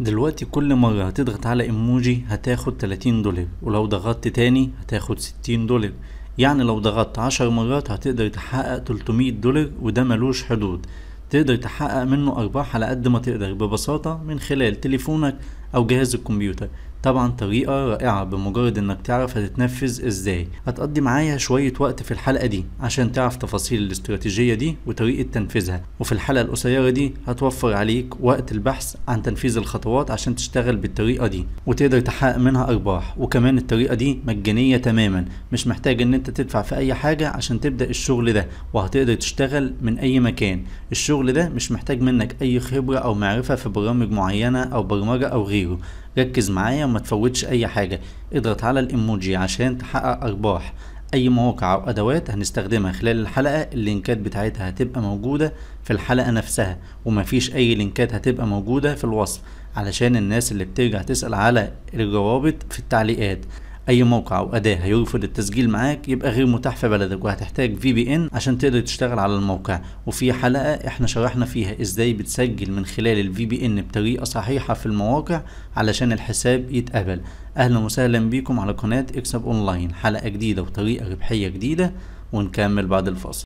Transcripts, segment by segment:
دلوقتي كل مرة هتضغط على إيموجي هتاخد 30 دولار ولو ضغطت تاني هتاخد 60 دولار. يعني لو ضغطت 10 مرات هتقدر تحقق 300 دولار وده ملوش حدود. تقدر تحقق منه أرباح على قد ما تقدر ببساطة من خلال تليفونك أو جهاز الكمبيوتر. طبعا طريقة رائعة بمجرد إنك تعرف هتتنفذ إزاي. هتقضي معايا شوية وقت في الحلقة دي عشان تعرف تفاصيل الاستراتيجية دي وطريقة تنفيذها. وفي الحلقة القصيرة دي هتوفر عليك وقت البحث عن تنفيذ الخطوات عشان تشتغل بالطريقة دي وتقدر تحقق منها أرباح. وكمان الطريقة دي مجانية تماما مش محتاج إن أنت تدفع في أي حاجة عشان تبدأ الشغل ده وهتقدر تشتغل من أي مكان. الشغل ده مش محتاج منك أي خبرة أو معرفة في برامج معينة أو برمجة أو غيره. ركز معايا وما تفوتش أي حاجة. اضغط على الإيموجي عشان تحقق أرباح. أي مواقع أو أدوات هنستخدمها خلال الحلقة اللينكات بتاعتها هتبقى موجودة في الحلقة نفسها ومفيش أي لينكات هتبقى موجودة في الوصف علشان الناس اللي بترجع تسأل على الروابط في التعليقات. أي موقع أو أداة هيرفض التسجيل معاك يبقى غير متاح في بلدك وهتحتاج VPN عشان تقدر تشتغل على الموقع. وفي حلقة إحنا شرحنا فيها إزاي بتسجل من خلال ال VPN بطريقة صحيحة في المواقع علشان الحساب يتقبل. أهلا وسهلا بيكم على قناة إكسب أونلاين حلقة جديدة وطريقة ربحية جديدة ونكمل بعد الفاصل.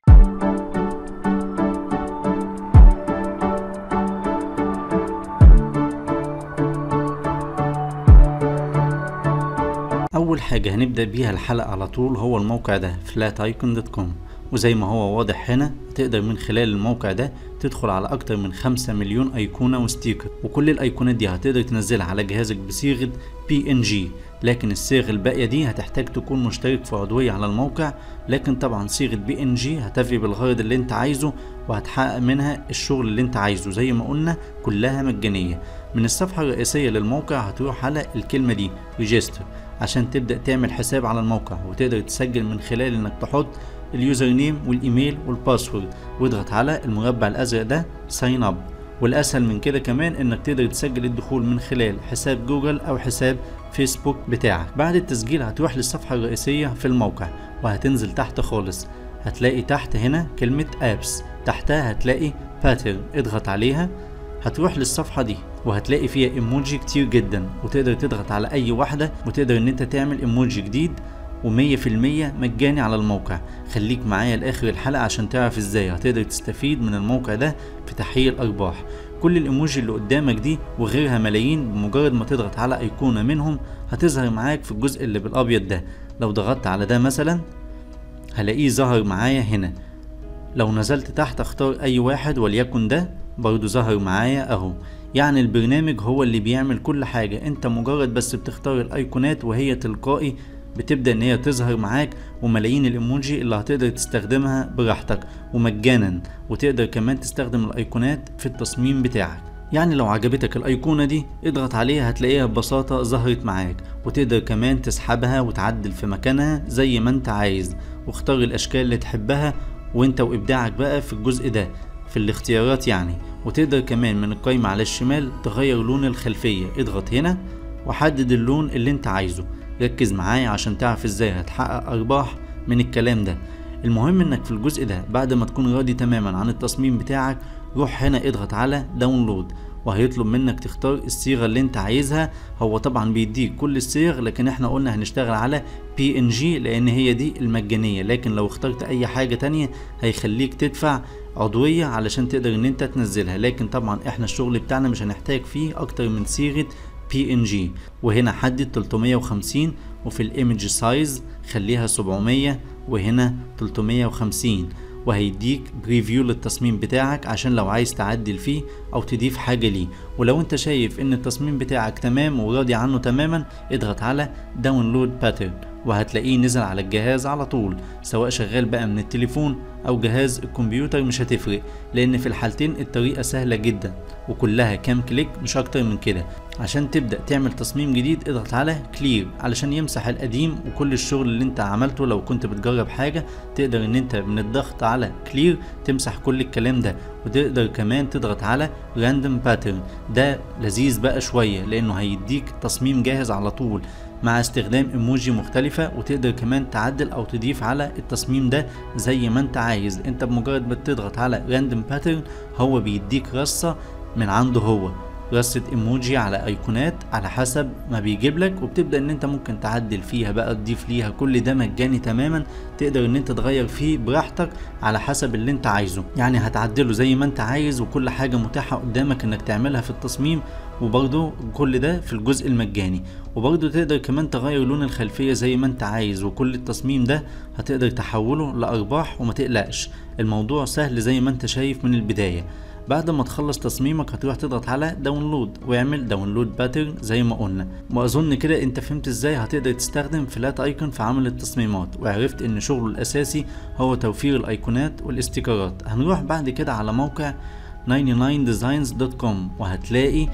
اول حاجة هنبدأ بيها الحلقة على طول. هو الموقع ده flaticon.com وزي ما هو واضح هنا تقدر من خلال الموقع ده تدخل على أكتر من خمسة مليون أيقونة و sticker. وكل الأيقونات دي هتقدر تنزلها على جهازك بصيغة PNG لكن الصيغ الباقية دي هتحتاج تكون مشترك في عضوية على الموقع. لكن طبعا صيغة PNG هتفي بالغرض اللي انت عايزه وهتحقق منها الشغل اللي انت عايزه. زي ما قلنا كلها مجانية. من الصفحة الرئيسية للموقع هتروح على الكلمة دي register عشان تبدأ تعمل حساب على الموقع وتقدر تسجل من خلال إنك تحط ال username والإيميل وال password واضغط على المربع الأزرق ده sign up والأسهل من كده كمان إنك تقدر تسجل الدخول من خلال حساب جوجل أو حساب فيسبوك بتاعك. بعد التسجيل هتروح للصفحة الرئيسية في الموقع وهتنزل تحت خالص. هتلاقي تحت هنا كلمة apps تحتها هتلاقي pattern اضغط عليها. هتروح للصفحة دي. وهتلاقي فيها ايموجي كتير جدا وتقدر تضغط على أي واحدة وتقدر إن أنت تعمل ايموجي جديد ومية في المية مجاني على الموقع. خليك معايا لآخر الحلقة عشان تعرف إزاي هتقدر تستفيد من الموقع ده في تحقيق الأرباح. كل الايموجي اللي قدامك دي وغيرها ملايين بمجرد ما تضغط على أيقونة منهم هتظهر معاك في الجزء اللي بالأبيض ده. لو ضغطت على ده مثلا هلاقيه ظهر معايا هنا. لو نزلت تحت اختار أي واحد وليكن ده برضو ظهر معايا أهو. يعني البرنامج هو اللي بيعمل كل حاجة. أنت مجرد بس بتختار الأيقونات وهي تلقائي بتبدأ إن هي تظهر معاك وملايين الإيموجي اللي هتقدر تستخدمها براحتك ومجانا. وتقدر كمان تستخدم الأيقونات في التصميم بتاعك. يعني لو عجبتك الأيقونة دي اضغط عليها هتلاقيها ببساطة ظهرت معاك. وتقدر كمان تسحبها وتعدل في مكانها زي ما أنت عايز. واختار الأشكال اللي تحبها وأنت وإبداعك بقى في الجزء ده. في الاختيارات يعني وتقدر كمان من القايمة على الشمال تغير لون الخلفية. اضغط هنا وحدد اللون اللي انت عايزه. ركز معايا عشان تعرف إزاي هتحقق أرباح من الكلام ده. المهم انك في الجزء ده بعد ما تكون راضي تماما عن التصميم بتاعك روح هنا اضغط على داونلود وهيطلب منك تختار الصيغة اللي انت عايزها. هو طبعا بيديك كل الصيغ لكن إحنا قلنا هنشتغل على PNG لأن هي دي المجانية. لكن لو اخترت أي حاجة تانية هيخليك تدفع عضوية علشان تقدر إن انت تنزلها. لكن طبعا إحنا الشغل بتاعنا مش هنحتاج فيه أكتر من صيغة PNG وهنا حدد 350 وفي ال image size خليها 700 وهنا 350 وهيديك preview للتصميم بتاعك عشان لو عايز تعدل فيه أو تضيف حاجة ليه. ولو أنت شايف إن التصميم بتاعك تمام وراضي عنه تماما اضغط على download pattern وهتلاقيه نزل على الجهاز على طول سواء شغال بقى من التليفون أو جهاز الكمبيوتر مش هتفرق لأن في الحالتين الطريقة سهلة جدا وكلها كام click مش أكتر من كده. عشان تبدأ تعمل تصميم جديد اضغط على clear علشان يمسح القديم وكل الشغل اللي أنت عملته. لو كنت بتجرب حاجة تقدر إن أنت من الضغط على clear تمسح كل الكلام ده وتقدر كمان تضغط على random pattern ده لذيذ بقى شوية لأنه هيديك تصميم جاهز على طول. مع استخدام إيموجي مختلفة وتقدر كمان تعدل أو تضيف على التصميم ده زي ما أنت عايز. أنت بمجرد ما تضغط على random pattern هو بيديك رصة من عنده هو. رصة إيموجي على أيقونات على حسب ما بيجيب لك وبتبدأ إن أنت ممكن تعدل فيها بقى تضيف ليها كل ده مجاني تماما. تقدر إن أنت تغير فيه براحتك على حسب اللي أنت عايزه. يعني هتعدله زي ما أنت عايز وكل حاجة متاحة قدامك إنك تعملها في التصميم وبرضه كل ده في الجزء المجاني. وبرضه تقدر كمان تغير لون الخلفية زي ما انت عايز وكل التصميم ده هتقدر تحوله لأرباح وما تقلقش. الموضوع سهل زي ما انت شايف من البداية. بعد ما تخلص تصميمك هتروح تضغط على download ويعمل download pattern زي ما قلنا. واظن كده انت فهمت إزاي هتقدر تستخدم فلات ايكون في عمل التصميمات. وعرفت ان شغله الأساسي هو توفير الأيقونات والاستيكرات. هنروح بعد كده على موقع 99designs.com وهتلاقي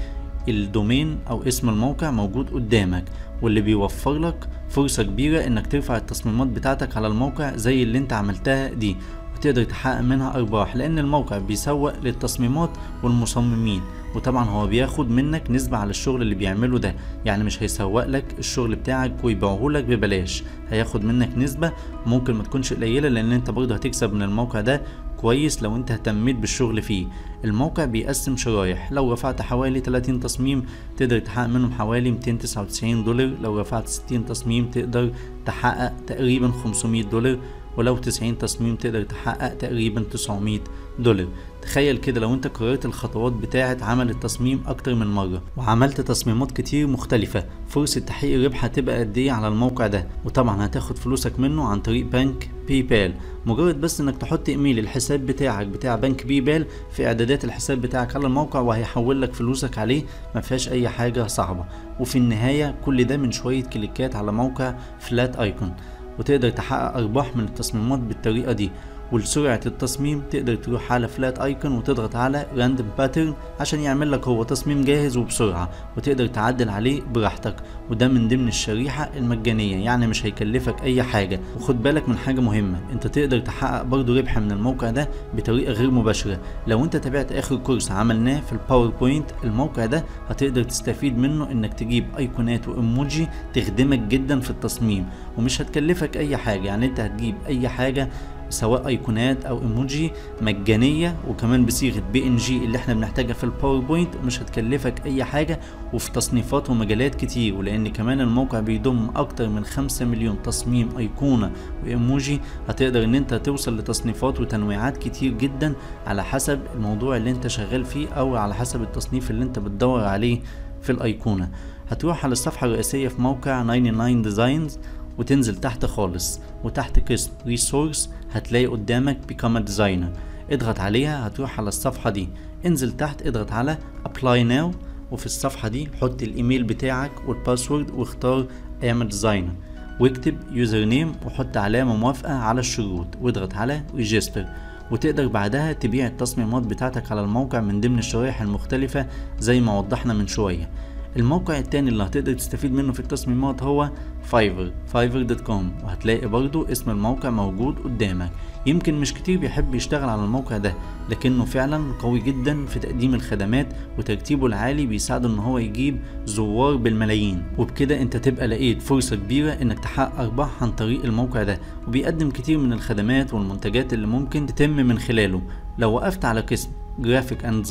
الدومين أو اسم الموقع موجود قدامك واللي بيوفر لك فرصة كبيرة إنك ترفع التصميمات بتاعتك على الموقع زي اللي أنت عملتها دي وتقدر تحقق منها أرباح لأن الموقع بيسوق للتصميمات والمصممين وطبعا هو بياخد منك نسبة على الشغل اللي بيعمله ده يعني مش هيسوق لك الشغل بتاعك ويبيعه لك ببلاش هياخد منك نسبة ممكن ما تكونش قليلة لأن أنت برضه هتكسب من الموقع ده كويس لو انت اهتميت بالشغل فيه. الموقع بيقسم شرايح. لو رفعت حوالي 30 تصميم تقدر تحقق منهم حوالي 299 دولار. لو رفعت 60 تصميم تقدر تحقق تقريبا 500 دولار. ولو 90 تصميم تقدر تحقق تقريبا 900 دولار. تخيل كده لو انت قررت الخطوات بتاعة عمل التصميم أكتر من مرة وعملت تصميمات كتير مختلفة فرصة تحقيق الربح هتبقى قد إيه على الموقع ده؟ وطبعا هتاخد فلوسك منه عن طريق بنك باي بال مجرد بس إنك تحط إيميل الحساب بتاعك بتاع بنك باي بال في إعدادات الحساب بتاعك على الموقع وهيحول لك فلوسك عليه ما فيهاش أي حاجة صعبة. وفي النهاية كل ده من شوية كليكات على موقع فلات ايكون وتقدر تحقق أرباح من التصميمات بالطريقة دي. ولسرعة التصميم تقدر تروح على فلات ايكون وتضغط على random pattern عشان يعمل لك هو تصميم جاهز وبسرعة وتقدر تعدل عليه براحتك وده من ضمن الشريحة المجانية يعني مش هيكلفك أي حاجة. وخد بالك من حاجة مهمة أنت تقدر تحقق برضو ربح من الموقع ده بطريقة غير مباشرة. لو أنت تابعت آخر course عملناه في ال PowerPoint الموقع ده هتقدر تستفيد منه إنك تجيب ايقونات وايموجي تخدمك جدا في التصميم ومش هتكلفك أي حاجة يعني أنت هتجيب أي حاجة سواء أيقونات أو إيموجي مجانية وكمان بصيغة PNG اللي إحنا بنحتاجها في ال PowerPoint ومش هتكلفك أي حاجة وفي تصنيفات ومجالات كتير ولأن كمان الموقع بيضم أكتر من خمسة مليون تصميم أيقونة وإيموجي هتقدر إن أنت توصل لتصنيفات وتنويعات كتير جدا على حسب الموضوع اللي أنت شغال فيه أو على حسب التصنيف اللي أنت بتدور عليه في الأيقونة. هتروح على الصفحة الرئيسية في موقع 99designs وتنزل تحت خالص وتحت قسم resources هتلاقي قدامك a designer. اضغط عليها هتروح على الصفحة دي. انزل تحت اضغط على apply now وفي الصفحة دي حط الإيميل بتاعك وال password واختار a designer. واكتب username وحط علامة موافقة على الشروط. واضغط على register وتقدر بعدها تبيع التصميمات بتاعتك على الموقع من ضمن الشرائح المختلفة زي ما وضحنا من شوية. الموقع التاني اللي هتقدر تستفيد منه في التصميمات هو Fiverr Fiverr dot com. وهتلاقي برضو اسم الموقع موجود قدامك. يمكن مش كتير بيحب يشتغل على الموقع ده لكنه فعلا قوي جدا في تقديم الخدمات وترتيبه العالي بيساعده إن هو يجيب زوار بالملايين. وبكده أنت تبقى لقيت فرصة كبيرة إنك تحقق أرباح عن طريق الموقع ده وبيقدم كتير من الخدمات والمنتجات اللي ممكن تتم من خلاله. لو وقفت على قسم graphics and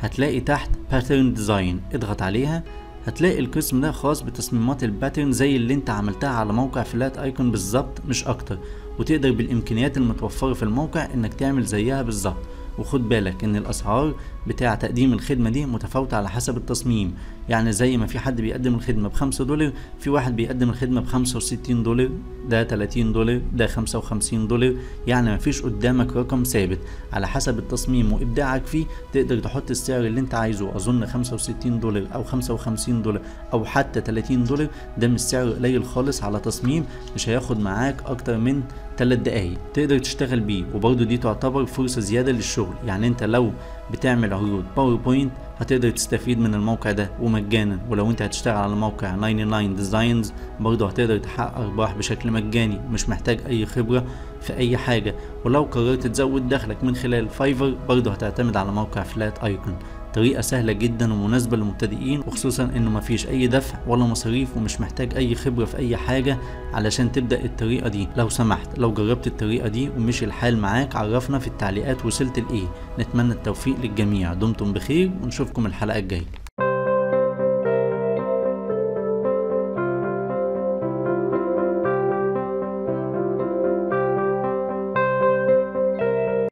هتلاقي تحت pattern design اضغط عليها هتلاقي القسم ده خاص بتصميمات ال pattern زي اللي انت عملتها على موقع فلات ايكون بالظبط مش أكتر. وتقدر بالإمكانيات المتوفرة في الموقع إنك تعمل زيها بالظبط. وخد بالك إن الأسعار بتاع تقديم الخدمة دي متفاوتة على حسب التصميم. يعني زي ما في حد بيقدم الخدمة بخمسة دولار في واحد بيقدم الخدمة بخمسة وستين دولار ده تلاتين دولار ده خمسة وخمسين دولار. يعني مفيش قدامك رقم ثابت. على حسب التصميم وإبداعك فيه تقدر تحط السعر اللي انت عايزه. أظن خمسة وستين دولار أو خمسة وخمسين دولار أو حتى تلاتين دولار ده مش سعر قليل خالص على تصميم مش هياخد معاك أكتر من تلات دقايق. تقدر تشتغل بيه وبرضه دي تعتبر فرصة زيادة للشغل. يعني انت لو بتعمل عروض PowerPoint هتقدر تستفيد من الموقع ده ومجانا. ولو انت هتشتغل على موقع 99designs برضه هتقدر تحقق ارباح بشكل مجاني مش محتاج أي خبرة في أي حاجة. ولو قررت تزود دخلك من خلال Fiverr برضه هتعتمد على موقع فلات ايكون طريقة سهلة جدا ومناسبة للمبتدئين وخصوصا انه مفيش أي دفع ولا مصاريف ومش محتاج أي خبرة في أي حاجة علشان تبدأ الطريقة دي. لو سمحت لو جربت الطريقة دي ومشي الحال معاك عرفنا في التعليقات وصلت لإيه. نتمنى التوفيق للجميع. دمتم بخير ونشوفكم الحلقة الجاية.